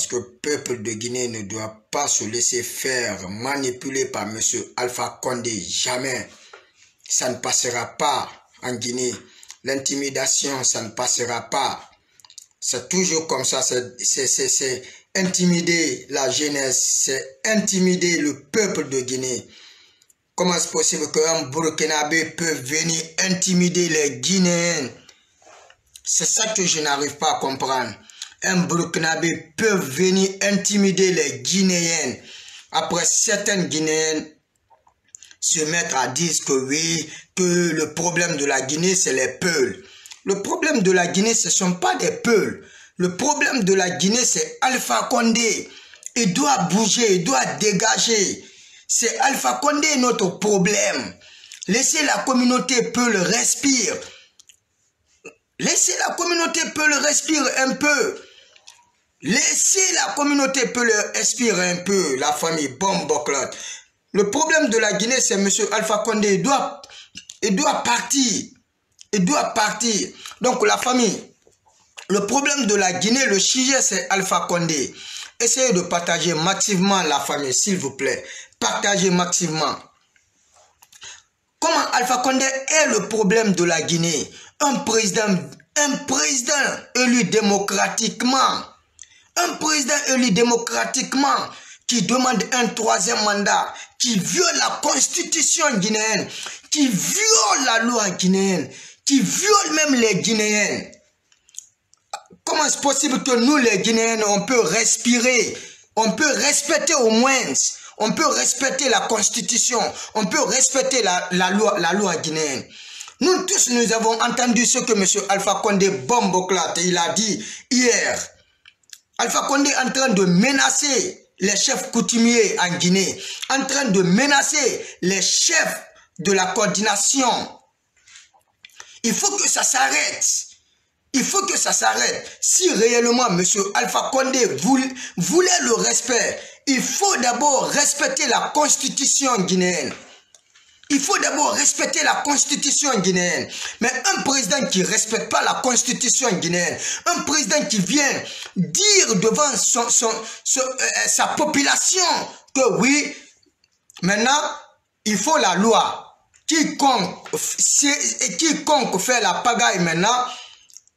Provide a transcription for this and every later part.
Parce que le peuple de Guinée ne doit pas se laisser faire manipuler par M. Alpha Condé. Jamais. Ça ne passera pas en Guinée. L'intimidation, ça ne passera pas. C'est toujours comme ça. C'est intimider la jeunesse. C'est intimider le peuple de Guinée. Comment est-ce possible qu'un Burkinabé peut venir intimider les Guinéens? C'est ça que je n'arrive pas à comprendre un Burkinabé peut venir intimider les Guinéens. Après certaines Guinéennes se mettre à dire que oui, que le problème de la Guinée, c'est les Peuls. Le problème de la Guinée, ce ne sont pas des Peuls. Le problème de la Guinée, c'est Alpha Condé. Il doit bouger, il doit dégager. C'est Alpha Condé notre problème. Laissez la communauté Peul respirer. Laissez la communauté Peul respirer un peu. Laissez la communauté peu leur expirer un peu, la famille Bomboclot. Le problème de la Guinée, c'est M. Alpha Condé, il doit, il doit partir. Il doit partir. Donc la famille, le problème de la Guinée, le sujet, c'est Alpha Condé. Essayez de partager massivement la famille, s'il vous plaît. Partagez massivement. Comment Alpha Condé est le problème de la Guinée? Un président, un président élu démocratiquement un président élu démocratiquement qui demande un troisième mandat, qui viole la constitution guinéenne, qui viole la loi guinéenne, qui viole même les Guinéens. Comment est-ce possible que nous, les Guinéens, on peut respirer, on peut respecter au moins, on peut respecter la constitution, on peut respecter la, loi, la loi guinéenne? Nous tous, nous avons entendu ce que M. Alpha Condé Bomboclat, il a dit hier. Alpha Condé en train de menacer les chefs coutumiers en Guinée, en train de menacer les chefs de la coordination. Il faut que ça s'arrête. Il faut que ça s'arrête. Si réellement M. Alpha Condé voulait le respect, il faut d'abord respecter la constitution guinéenne. Il faut d'abord respecter la constitution guinéenne. Mais un président qui ne respecte pas la constitution guinéenne, un président qui vient dire devant son, euh, sa population que oui, maintenant, il faut la loi. Quiconque fait la pagaille maintenant,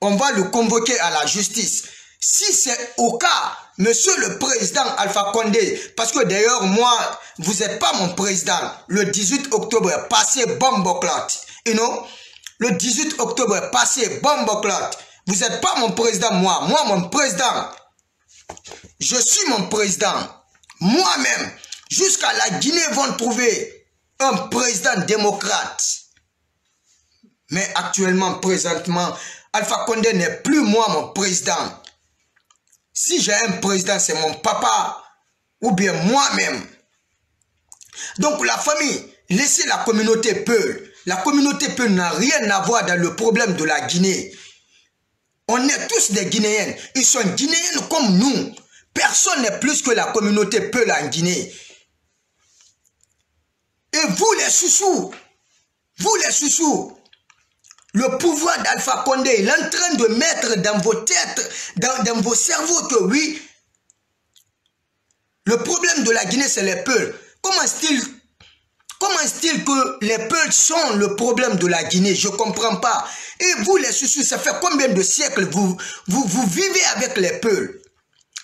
on va le convoquer à la justice. Si c'est au cas Monsieur le président Alpha Condé, parce que d'ailleurs, moi, vous n'êtes pas mon président. Le 18 octobre passé, bomboclot. You know? Le 18 octobre passé, bomboclot. Vous n'êtes pas mon président, moi. Moi, mon président. Je suis mon président. Moi-même, jusqu'à la Guinée vont trouver un président démocrate. Mais actuellement, présentement, Alpha Condé n'est plus moi mon président. Si j'ai un président, c'est mon papa ou bien moi-même. Donc la famille, laissez la communauté Peul. La communauté Peul n'a rien à voir dans le problème de la Guinée. On est tous des Guinéens. Ils sont Guinéens comme nous. Personne n'est plus que la communauté Peul en Guinée. Et vous les sous-sous, vous les sous-sous, le pouvoir d'Alpha Condé, il est en train de mettre dans vos têtes, dans, vos cerveaux que oui, le problème de la Guinée, c'est les peuples. Comment est-il que les peuples sont le problème de la Guinée? Je ne comprends pas. Et vous, les sous ça fait combien de siècles vous, vous, vivez avec les peuples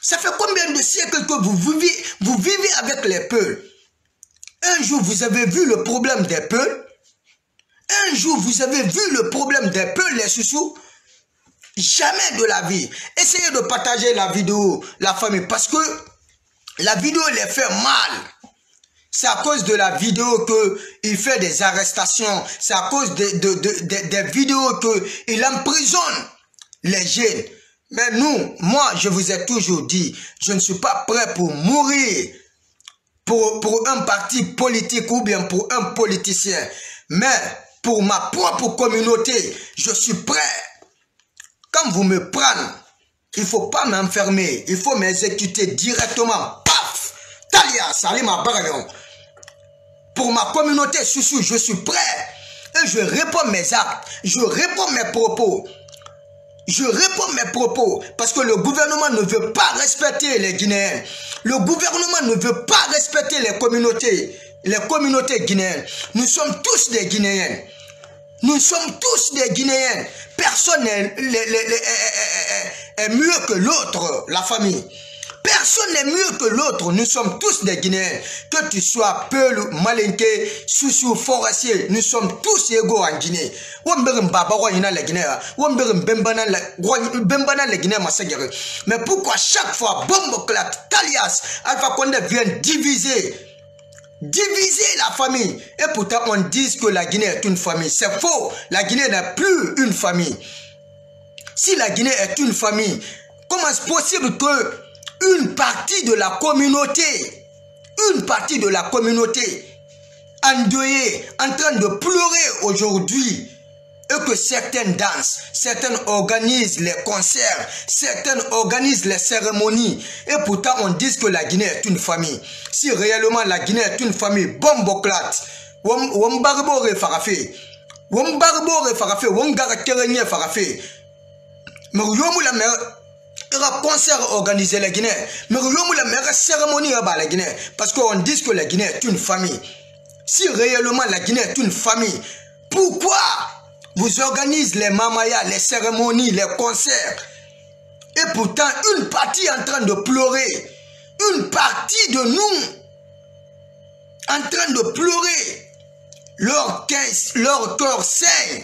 Ça fait combien de siècles que vous vivez, vous vivez avec les peuples Un jour, vous avez vu le problème des peuples un jour, vous avez vu le problème des peuples, les sous Jamais de la vie. Essayez de partager la vidéo, la famille, parce que la vidéo les fait mal. C'est à cause de la vidéo qu'il fait des arrestations. C'est à cause de, des vidéos qu'il emprisonne les jeunes. Mais nous, moi, je vous ai toujours dit, je ne suis pas prêt pour mourir pour, pour un parti politique ou bien pour un politicien. Mais pour ma propre communauté, je suis prêt. Quand vous me prenez, il ne faut pas m'enfermer, il faut m'exécuter directement. Paf Talia, Salima Barayon. Pour ma communauté, je suis prêt. Et je réponds mes actes, je réponds mes propos. je réponds mes propos parce que le gouvernement ne veut pas respecter les Guinéens. Le gouvernement ne veut pas respecter les communautés, les communautés guinéennes. Nous sommes tous des Guinéens. Nous sommes tous des Guinéens. Personne n'est mieux que l'autre, la famille. Personne n'est mieux que l'autre. Nous sommes tous des Guinéens. Que tu sois Peul, Malinké, Soussou, Forestier, nous sommes tous égaux en Guinée. Mais pourquoi chaque fois, Bombo Clat, Talias, Alpha Condé viennent diviser diviser la famille. Et pourtant, on dit que la Guinée est une famille. C'est faux. La Guinée n'est plus une famille. Si la Guinée est une famille, comment est-ce possible que une partie de la communauté, une partie de la communauté endeuillée, en train de pleurer aujourd'hui, et que certaines dansent, certaines organisent les concerts, certaines organisent les cérémonies, et pourtant on dit que la Guinée est une famille. Si réellement la Guinée est une famille, bomboclate, wambarbore farafe, wambarbore farafe, wangara kerenye farafe, mais la y a concert organisé la Guinée. Mais il y a cérémonie à la Guinée. Parce qu'on dit que la Guinée est une famille. Si réellement la Guinée est une famille, pourquoi vous organisez les mamayas, les cérémonies, les concerts Et pourtant, une partie en train de pleurer. Une partie de nous en train de pleurer. Leur, leur cœur saigne.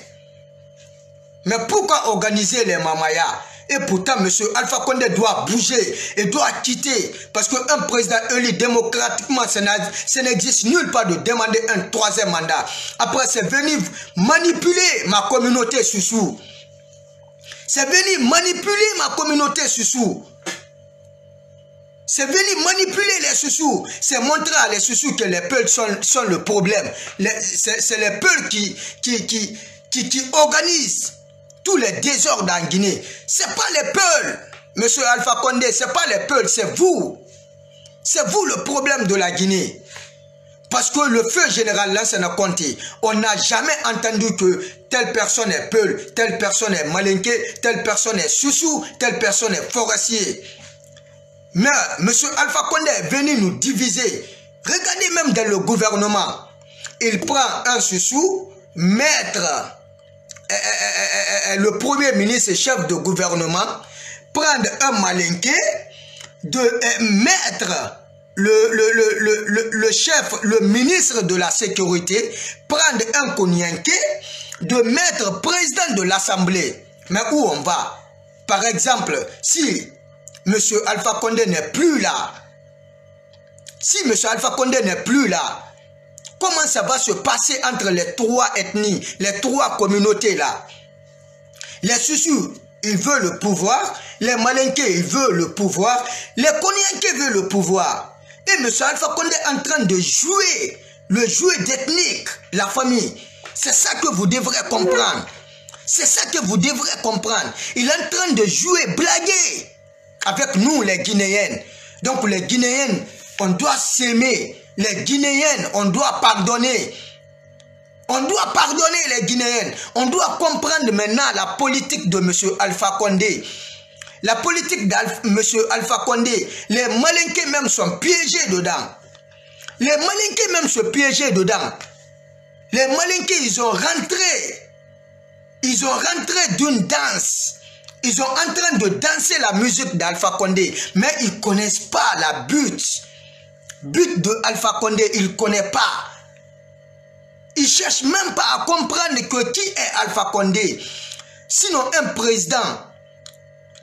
Mais pourquoi organiser les mamayas et pourtant, M. Alpha Condé doit bouger et doit quitter. Parce qu'un président élu démocratiquement, ça n'existe nulle part de demander un troisième mandat. Après, c'est venu manipuler ma communauté sous C'est venu manipuler ma communauté sous c'est venu manipuler les sous C'est montrer à les sous que les peuples sont, sont le problème. C'est les peuples qui, qui, qui, qui, qui organisent tous les désordres en Guinée. Ce n'est pas les peuples, monsieur Alpha Condé, ce n'est pas les peuples, c'est vous. C'est vous le problème de la Guinée. Parce que le feu général Lansana Conté, on n'a jamais entendu que telle personne est Peul, telle personne est Malinké, telle personne est Soussou, telle personne est Forestier. Mais M. Alpha Condé est venu nous diviser. Regardez même dans le gouvernement. Il prend un Soussou, maître le premier ministre et chef de gouvernement prendre un malinqué, de mettre le, chef, le ministre de la sécurité, prendre un Konyanké, de mettre président de l'Assemblée. Mais où on va? Par exemple, si M. Alpha Condé n'est plus là, si M. Alpha Condé n'est plus là, Comment ça va se passer entre les trois ethnies, les trois communautés là? Les Susus, ils veulent le pouvoir. Les Malinqués, ils veulent le pouvoir. Les Konyanké veulent le pouvoir. Et M. Alpha Condé est en train de jouer le jeu d'ethnique, la famille. C'est ça que vous devrez comprendre. C'est ça que vous devrez comprendre. Il est en train de jouer, blaguer avec nous, les Guinéens. Donc les Guinéens, on doit s'aimer les Guinéennes, on doit pardonner. On doit pardonner les Guinéennes. On doit comprendre maintenant la politique de M. Alpha Condé. La politique de M. Alpha Condé. Les Malinqués même sont piégés dedans. Les Malinqués même se piégés dedans. Les Malinqués, ils ont rentré. Ils ont rentré d'une danse. Ils sont en train de danser la musique d'Alpha Condé. Mais ils ne connaissent pas la but but de Alpha Condé, il ne connaît pas. Il cherche même pas à comprendre qui est Alpha Condé. Sinon, un président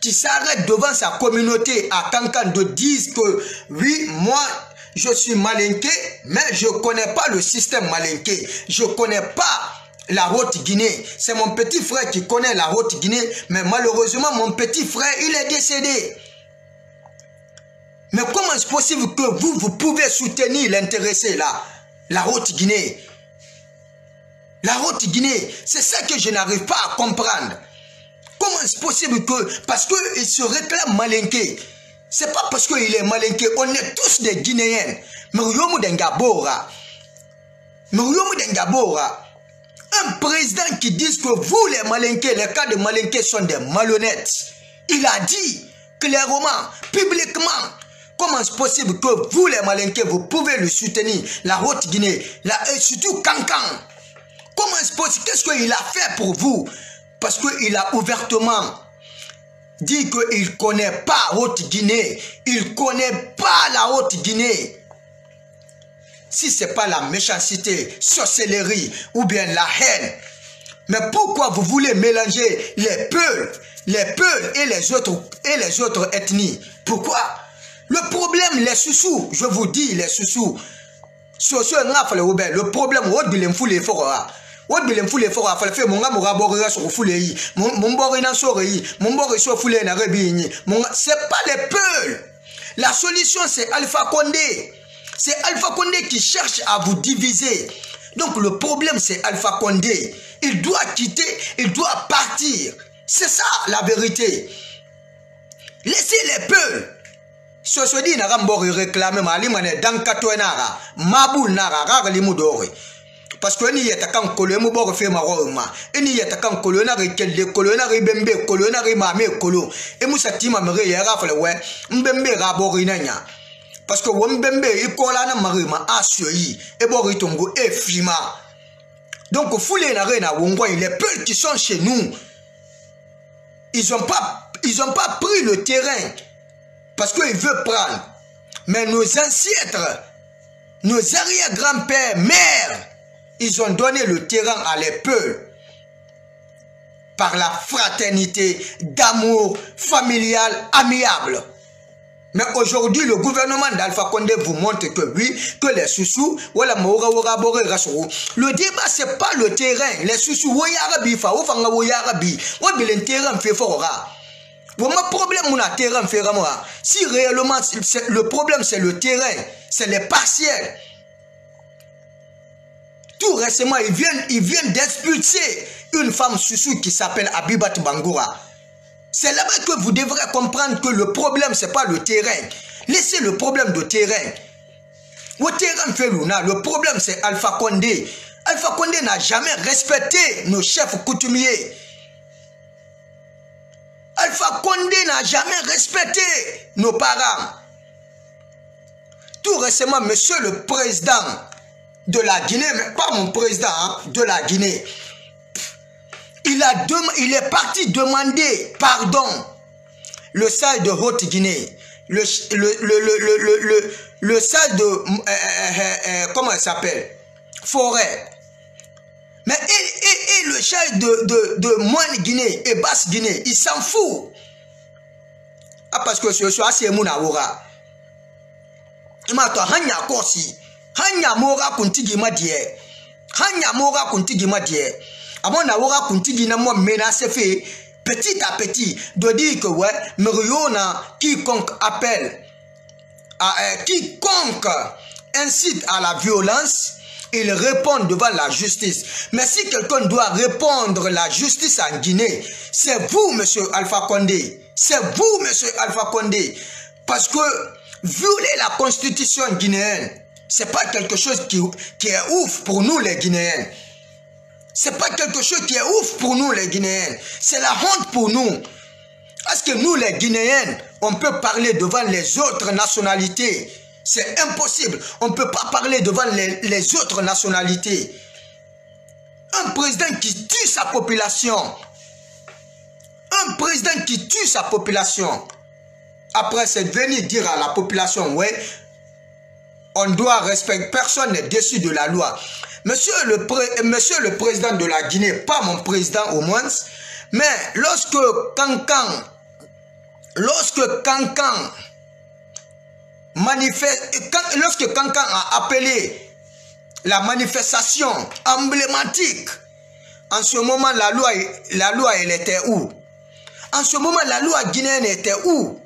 qui s'arrête devant sa communauté à Kankan de dire que oui, moi, je suis malinqué, mais je ne connais pas le système malinqué. Je ne connais pas la haute Guinée. C'est mon petit frère qui connaît la haute Guinée, mais malheureusement, mon petit frère, il est décédé. Mais comment est-ce possible que vous, vous pouvez soutenir l'intéressé là, la Haute-Guinée La Haute-Guinée, c'est ça que je n'arrive pas à comprendre. Comment est-ce possible que, parce qu'il se réclame malinqué, c'est pas parce qu'il est malinqué, on est tous des Guinéens. Mais Dengabora, Dengabora, Un président qui dit que vous, les malinqués, les cas de malinqués sont des malhonnêtes. Il a dit clairement, publiquement, comment est-ce possible que vous, les malinqués, vous pouvez le soutenir, la Haute-Guinée, et surtout Cancan. Comment est-ce possible? Qu'est-ce qu'il a fait pour vous? Parce qu'il a ouvertement dit qu'il ne connaît pas Haute-Guinée. Il ne connaît pas la Haute-Guinée si ce n'est pas la méchanceté, sorcellerie ou bien la haine. Mais pourquoi vous voulez mélanger les peuples, les peuples et les autres, et les autres ethnies? Pourquoi? Le problème, les sous je vous dis, les sous-sous, le problème, wot bilem fule fo a fala fe monga moga bori ga so fule yi mon bori na so yi mon bori so fule na rebi yi c'est pas les peuples la solution c'est Alpha Condé C'est Alpha Condé qui cherche à vous diviser. Donc le problème, c'est Alpha Condé. Il doit quitter, il doit partir. C'est ça la vérité. Laissez les peuples. Sosodi naga mbori réclame mali mane dankato naga mabul naga gaga limu parce que ni yeta kan kolo mu boro fe maro ma ni yeta kan kolo na re kelle kolo na re bembe kolo na re mame kolo. E musa tima mere ya ga fale we mbembe ga parce que wombembe ikola na marima asyoyi ebori tongo efima donc foule na re na wongwa les peuples qui sont chez nous. Ils ont pas ils ont pas pris le terrain parce qu'ils veulent prendre mais nos ancêtres nos arrière-grands-pères mères ils ont donné le terrain à les peuples. Par la fraternité d'amour familial amiable. Mais aujourd'hui, le gouvernement d'Alpha Condé vous montre que oui, que les sous-sous, le débat, c'est pas le terrain. Les sous-sous, wabile terrain Mon problème, mon terrain. Si le problème, c'est le terrain, c'est les partiels. Tout récemment, ils viennent, ils viennent d'expulser une femme sous-sous qui s'appelle Abibat Bangoura. C'est là-bas que vous devrez comprendre que le problème, ce n'est pas le terrain. Laissez le problème de terrain. Au terrain le problème c'est Alpha Condé. Alpha Condé n'a jamais respecté nos chefs coutumiers. Alpha Condé n'a jamais respecté nos parents. Tout récemment, monsieur le président de la Guinée, mais pas mon président, hein, de la Guinée, il, a il est parti demander pardon. Le sale de Haute-Guinée, le, le, le, le, le, sale de... Euh, euh, euh, comment il s'appelle? Forêt. Mais le chef de, de, Guinée et Basse Guinée, il s'en fout. Ah, parce que ce soir, c'est mon aura. Il m'a dit, hanya kosi, hanya mora kuntigi madie, hanya mora kuntigi madie. Avant d'avoir kuntigi na moi menacé petit à petit de dire que ouais, Meriona, quiconque appelle, à, euh, quiconque incite à la violence, il répond devant la justice. Mais si quelqu'un doit répondre la justice en Guinée, c'est vous, monsieur Alpha Condé. C'est vous, monsieur Alpha Condé. Parce que violer la constitution guinéenne, c'est pas quelque chose qui, est ouf pour nous les Guinéens. C'est pas quelque chose qui est ouf pour nous les Guinéens. C'est la honte pour nous. Parce que nous les Guinéens, on peut parler devant les autres nationalités. C'est impossible. On ne peut pas parler devant les, autres nationalités. Un président qui tue sa population. Un président qui tue sa population. Après, c'est venir dire à la population, ouais, on doit respecter, personne n'est dessus de la loi. Monsieur le, Monsieur le président de la Guinée, pas mon président au moins, mais lorsque Cancan, lorsque Cancan manifeste, lorsque Cancan a appelé la manifestation emblématique, en ce moment la loi, la loi elle était où? En ce moment la loi guinéenne était où?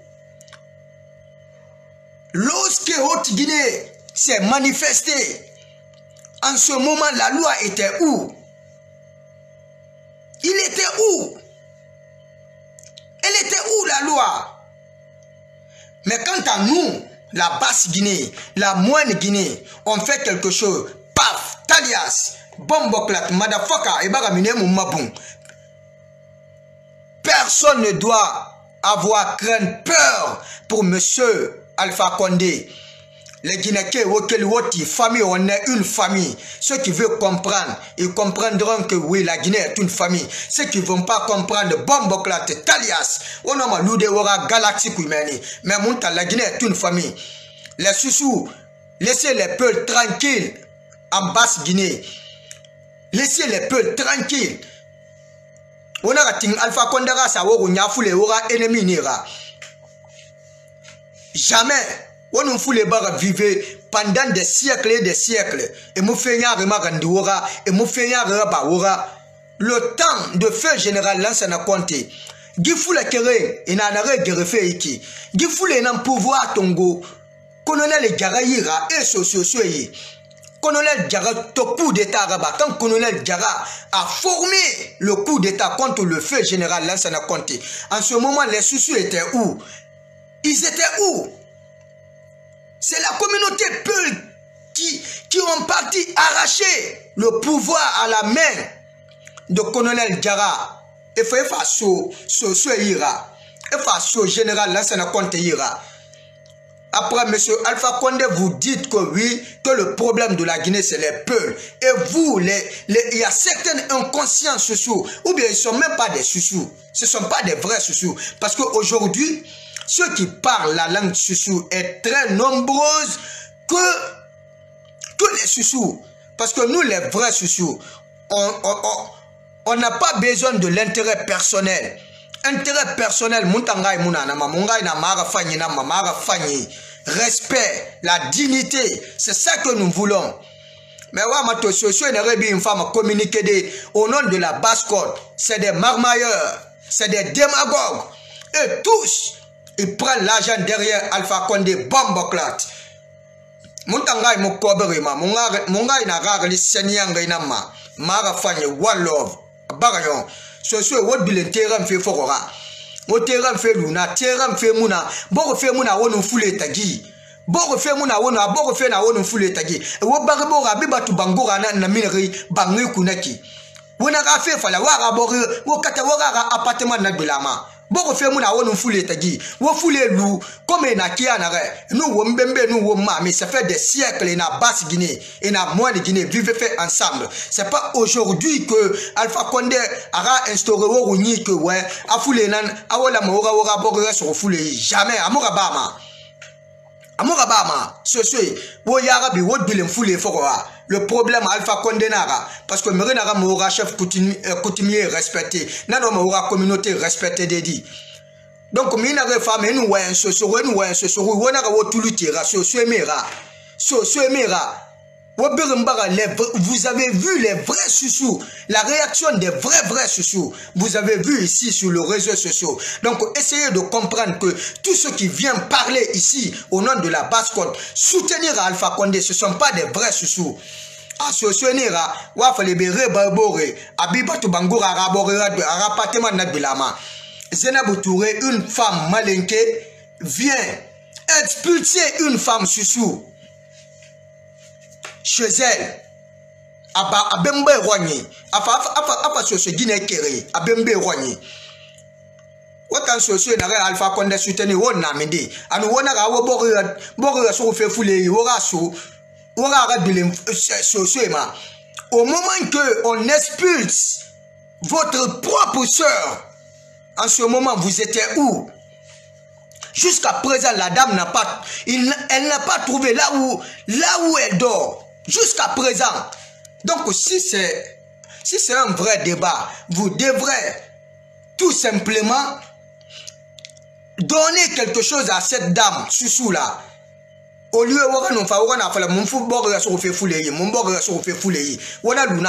Lorsque Haute-Guinée s'est manifestée, en ce moment, la loi était où? Il était où? Elle était où la loi? Mais quant à nous, la basse Guinée, la moine Guinée, on fait quelque chose, paf, talias, bomboclat, madafaka, et bagamine mabung. Personne ne doit avoir crainte, peur pour monsieur Alpha Condé. Les Guinéens, Woti, famille, on est une famille. Ceux qui veulent comprendre, ils comprendront que oui, la Guinée est une famille. Ceux qui ne vont pas comprendre, Bomboclat, Talias, on a Loude Wora, Galaxy Koumeni. Mais Monta, la Guinée est une famille. Les sous laissez les peuples tranquilles en basse Guinée. Laissez les peuples tranquilles. On a Alpha Kondara, ça va, ennemi nira. Jamais wonu fule baga vive pendant des siècles et des siècles et mo fenya rema et mo fenya le temps de feu général lansana compté gifula kere ina na re gerefe iki. Gifula ina pouvoir tongo. Colonel Diarra yira et socio yi colonel Diarra to coup d'état raba. Quand colonel Diarra a formé le coup d'état contre le feu général lansana compté en ce moment les soucis étaient où? Ils étaient où? C'est la communauté Peul qui, qui ont parti arracher le pouvoir à la main de colonel Diarra. Et fait face au ira. Et face au général Lansana Conte ira. Après, M. Alpha Condé, vous dites que oui, que le problème de la Guinée, c'est les Peuls. Et vous, les, les, il y a certaines inconscients sous ou bien ils ne sont même pas des sous Ce ne sont pas des vrais sous Parce qu'aujourd'hui, ceux qui parlent la langue Soussou est très nombreuse que, que les Soussous. Parce que nous, les vrais Soussous, on n'a pas besoin de l'intérêt personnel. Intérêt personnel, respect, la dignité, c'est ça que nous voulons. Mais ouais, ma socio une femme communiquer au nom de la basse C'est des marmailleurs, c'est des démagogues. Et tous, il prend l'argent derrière Alpha Condé, bomboclat. Muntangai mo kobere ma, mungai na gaga li senyanga ina ma, maga fanye one love, bagayon. So so wot bilen teram fe fokora. Wo teram fe luna, teram fe muna, boko fe muna wonu fule tagi. Boko fe muna wonu, boko fe na wonu fule tagi. Wo bagi bora biba tu bangora na na mineri bangi kunaki. Wona ka fe fala wa ga bori, wo kata wo ga appartement na bilama. Boko fe mu na wo nu fule tagi wo fule lu comme na kia na re. Nous wo mbembe nous wo ma mais ça fait des siècles na basse Guinée et na moyenne Guinée vivent fait ensemble. C'est pas aujourd'hui que Alpha Condé a instauré wo ni que ouais a fule nan awola mo wo ga boko so fule jamais. Amoka bama. Amoka bama. So so wo yara bi wo bilen fule foko le problème alpha condé nara. Parce que meri nara moura chef coutumier respecté. Nano moura communauté respecté dedi donc mi nara femme enu wayan sosoro enu wayan sosoro wona ka wo tulu tira so so emera so so emera vous avez vu les vrais sous la réaction des vrais vrais sous Vous avez vu ici sur les réseaux sociaux. Donc essayez de comprendre que tous ceux qui viennent parler ici au nom de la basse côte, soutenir Alpha Condé, ce ne sont pas des vrais sous asosienera wafale bere babore abibatu bangura araborera arapatema na bilama Zenabu Touré une femme malinquée vient expulser une femme sous chez elle aba abembe rwanyi afa afa afa soso gine kere. Abembe rwanyi wotan soso na ga alpha konde suteni won na mede anu wona ga wo bogo bogo so fe fule wo ga so wo ga ga ma au moment que on expulse votre propre sœur en ce moment vous étiez où? Jusqu'à présent, la dame n'a pas, il, elle n'a pas trouvé là où, là où elle dort. Jusqu'à présent. Donc si c'est si c'est un vrai débat, vous devrez tout simplement donner quelque chose à cette dame, Soussou là. Au lieu de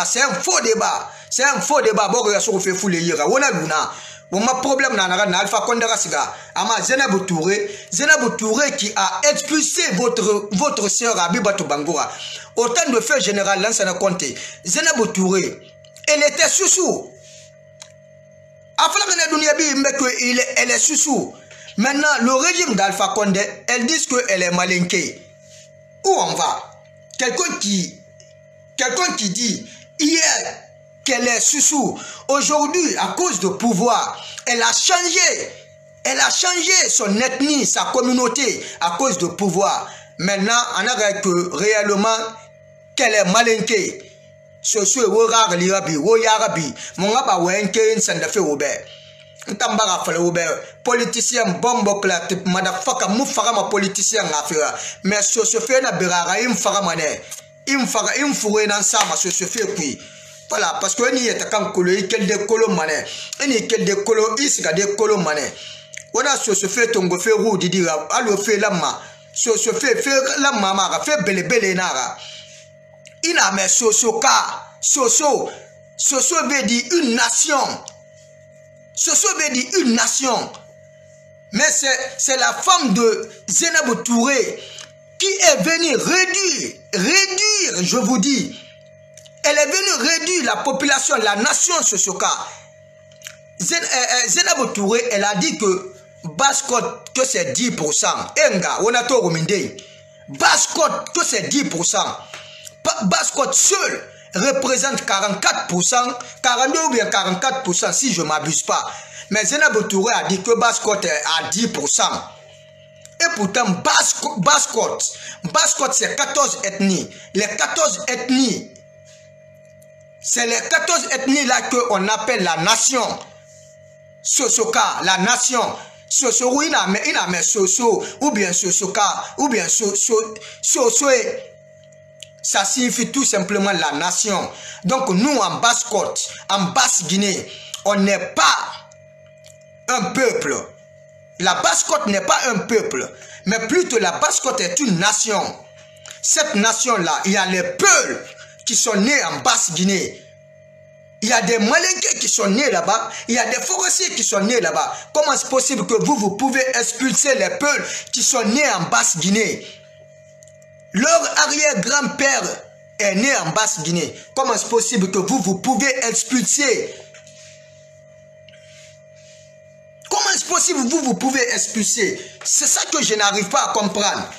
c'est un faux débat. C'est un faux débat, Bon, problème Alpha Kondara Siga. Ama Zenabou Touré, Zenabou Touré qui a expulsé votre, votre sœur Abibatou Bangoura. Au temps de feu général Lansana Conté, Zenabou Touré, elle était sous-sous. Elle est sous-sous. Maintenant, le régime d'Alpha Condé, elles disent qu'elle est malinquée. Où on va? Quelqu'un qui, quelqu'un qui dit hier qu'elle est sous aujourd'hui, à cause de pouvoir, elle a changé. Elle a changé son ethnie, sa communauté, à cause de pouvoir. Maintenant, on a que réellement qu'elle est malinquée. soso wo gaga liga bi wo yaga bi mo nga ba wen ke nsanda fe wo be ntamba ga fale wo politicien bombo kla tip motherfucker mu faga ma politicien nga fe mais soso fe na biraga im faga mane im faga im fuwe nan sama soso fe kui voilà parce que ni yeta kan kolo i kel de kolo mane. Ni kel de kolo i siga de kolo mane. Wona soso fe tongo fe ru didi ga alo fe lamma soso fe fe lamma ma ga fe bele bele na ga. Ina mais soso ka soso soso veut dire une nation. Soso veut dire une nation. Mais c'est la femme de Zenab Touré qui est venue réduire réduire je vous dis elle est venue réduire la population la nation Sosoka Zen, euh, Zenab Touré elle a dit que Baskot que c'est 10% enga on a tout remindé Baskot que c'est 10% Baskot seul représente 44%, 42 ou bien 44% si je ne m'abuse pas. Mais Zenab Touré a dit que Baskot est à 10%. Et pourtant, Baskot, Baskot c'est 14 ethnies. Les 14 ethnies, c'est les 14 ethnies là qu'on appelle la nation. Sosoka, la nation. Soso, il a mais Soso, ou bien Sosoka, ou bien Soso, ça signifie tout simplement la nation. Donc nous, en Basse-Côte, en Basse-Guinée, on n'est pas un peuple. La Basse-Côte n'est pas un peuple, mais plutôt la Basse-Côte est une nation. Cette nation-là, il y a les peuples qui sont nés en Basse-Guinée. Il y a des Malinqués qui sont nés là-bas. Il y a des forestiers qui sont nés là-bas. Comment est-ce possible que vous, vous pouvez expulser les peuples qui sont nés en Basse-Guinée? Leur arrière-grand-père est né en Basse-Guinée. Comment est-ce possible que vous, vous pouvez expulser? Comment est-ce possible que vous, vous pouvez expulser? C'est ça que je n'arrive pas à comprendre.